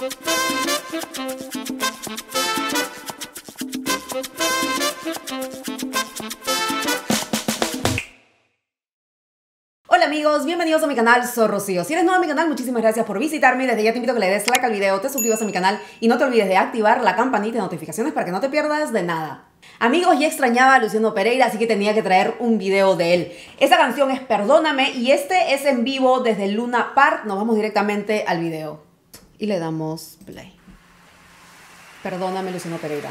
Hola amigos, bienvenidos a mi canal, soy Rocío. Si eres nuevo a mi canal, muchísimas gracias por visitarme. Desde ya te invito a que le des like al video, te suscribas a mi canal y no te olvides de activar la campanita de notificaciones para que no te pierdas de nada. Amigos, ya extrañaba a Luciano Pereira, así que tenía que traer un video de él. Esa canción es Perdóname y este es en vivo desde Luna Park. Nos vamos directamente al video. Y le damos play. Perdóname, Luciano Pereira.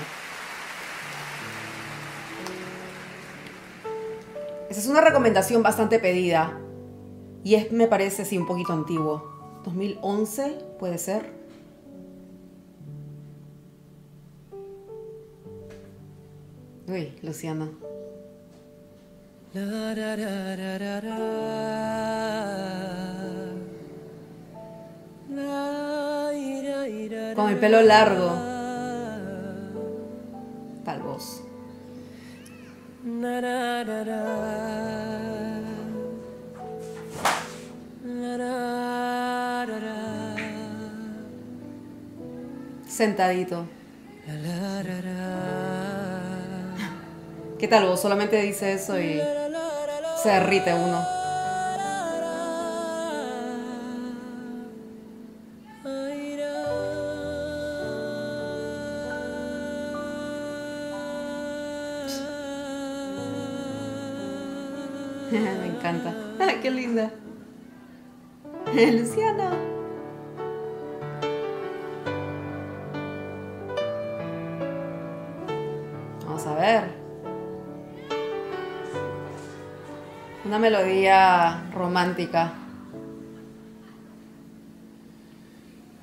Esa es una recomendación bastante pedida. Y es, me parece, sí, un poquito antiguo. 2011, puede ser. Uy, Luciana. Con el pelo largo. Tal voz. Sentadito. ¿Qué tal vos? Solamente dice eso y se derrite uno. Me encanta. ¡Qué linda! Luciana. Vamos a ver. Una melodía romántica.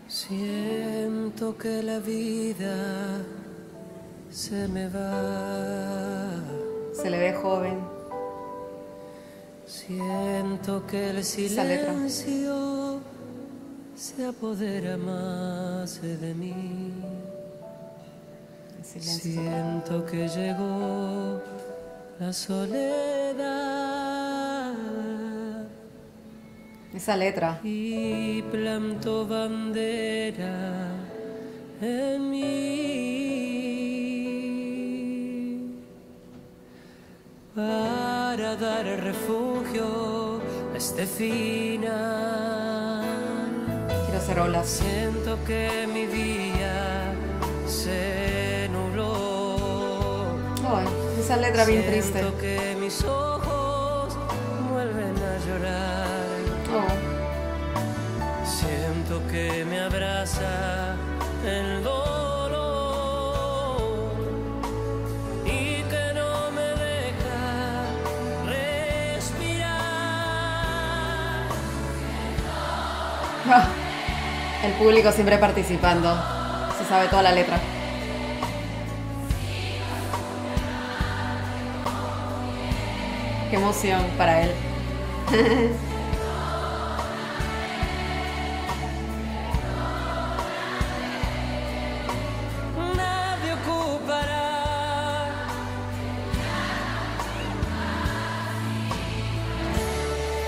Siento que la vida se me va. Se le ve joven. Siento que el silencio se apodera más de mí. Siento que llegó la soledad Esa letra. y plantó bandera en mí para dar refugio a este final. Quiero hacer olas. Siento que mi día se nubló. Ay, esa letra bien triste. Siento que mis ojos vuelven a llorar. Oh. Siento que me abraza el dolor El público siempre participando. Se sabe toda la letra. Qué emoción para él.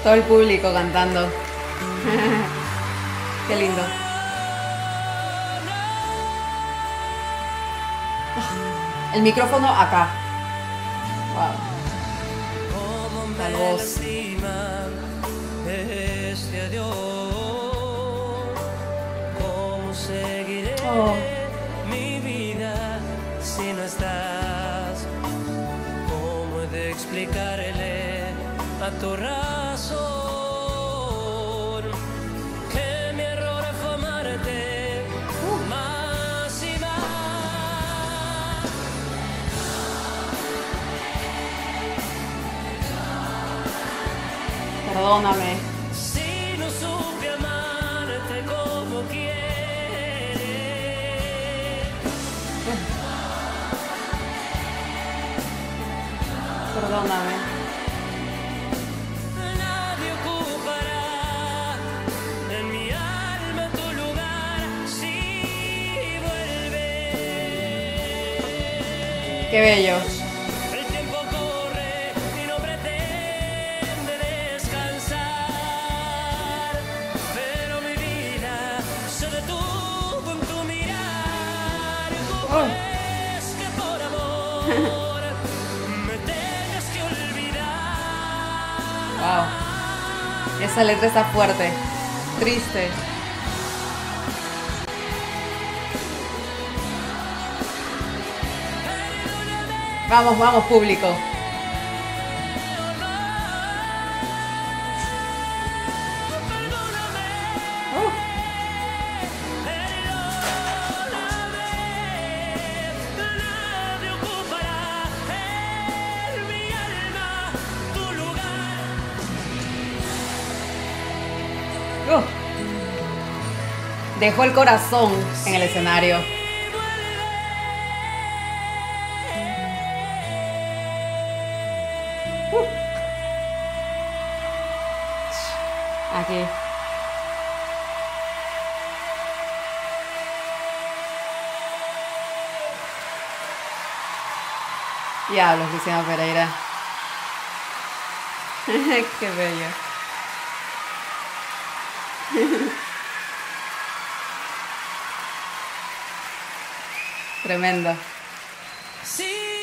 Todo el público cantando. Qué lindo. El micrófono acá. Wow. me voz. lastima este adiós. ¿Cómo seguiré Oh. mi vida si no estás? ¿Cómo he de explicarle a tu razón Perdóname. Si no supe amarte como quieres, Perdóname. nadie ocupará en mi alma tu lugar si vuelves. Qué bello. Esa letra está fuerte. Triste. Vamos, vamos, público. Uh. Dejó el corazón en el escenario. Uh. Aquí. Diablos, Luciano Pereira. Qué bello. Tremendo. Sí.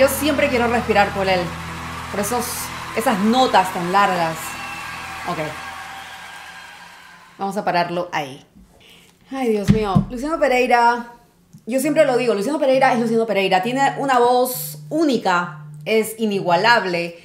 Yo siempre quiero respirar por él. Por esos, esas notas tan largas. Ok. Vamos a pararlo ahí. Ay, Dios mío. Luciano Pereira. Yo siempre lo digo, Luciano Pereira es Luciano Pereira. Tiene una voz única. Es inigualable.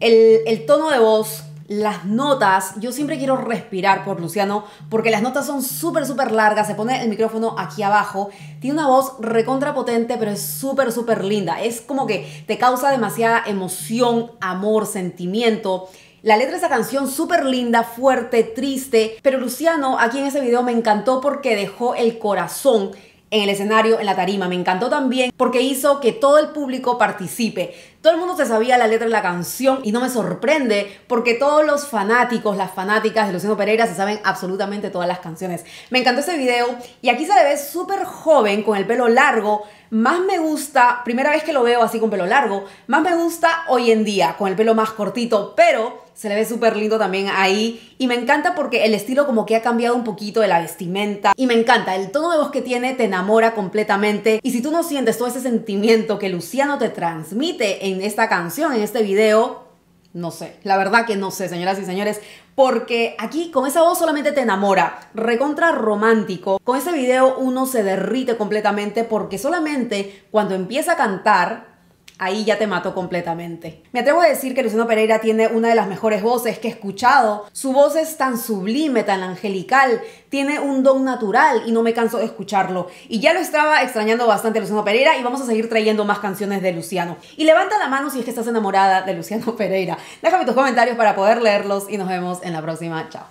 El, el tono de voz, las notas. Yo siempre quiero respirar por Luciano porque las notas son súper, súper largas. Se pone el micrófono aquí abajo. Tiene una voz recontra potente, pero es súper, súper linda. Es como que te causa demasiada emoción, amor, sentimiento. La letra de esa canción súper linda, fuerte, triste, pero Luciano aquí en ese video me encantó porque dejó el corazón en el escenario, en la tarima. Me encantó también porque hizo que todo el público participe. Todo el mundo se sabía la letra de la canción y no me sorprende porque todos los fanáticos, las fanáticas de Luciano Pereira se saben absolutamente todas las canciones. Me encantó ese video y aquí se le ve súper joven con el pelo largo. Más me gusta, primera vez que lo veo así con pelo largo, más me gusta hoy en día con el pelo más cortito, pero se le ve súper lindo también ahí. Y me encanta porque el estilo como que ha cambiado un poquito de la vestimenta. Y me encanta, el tono de voz que tiene te enamora completamente. Y si tú no sientes todo ese sentimiento que Luciano te transmite en esta canción, en este video, no sé, la verdad que no sé, señoras y señores, porque aquí con esa voz solamente te enamora, recontra romántico. Con ese video uno se derrite completamente porque solamente cuando empieza a cantar ahí ya te mató completamente. Me atrevo a decir que Luciano Pereira tiene una de las mejores voces que he escuchado. Su voz es tan sublime, tan angelical, tiene un don natural y no me canso de escucharlo. Y ya lo estaba extrañando bastante Luciano Pereira y vamos a seguir trayendo más canciones de Luciano. Y levanta la mano si es que estás enamorada de Luciano Pereira. Déjame tus comentarios para poder leerlos y nos vemos en la próxima. Chao.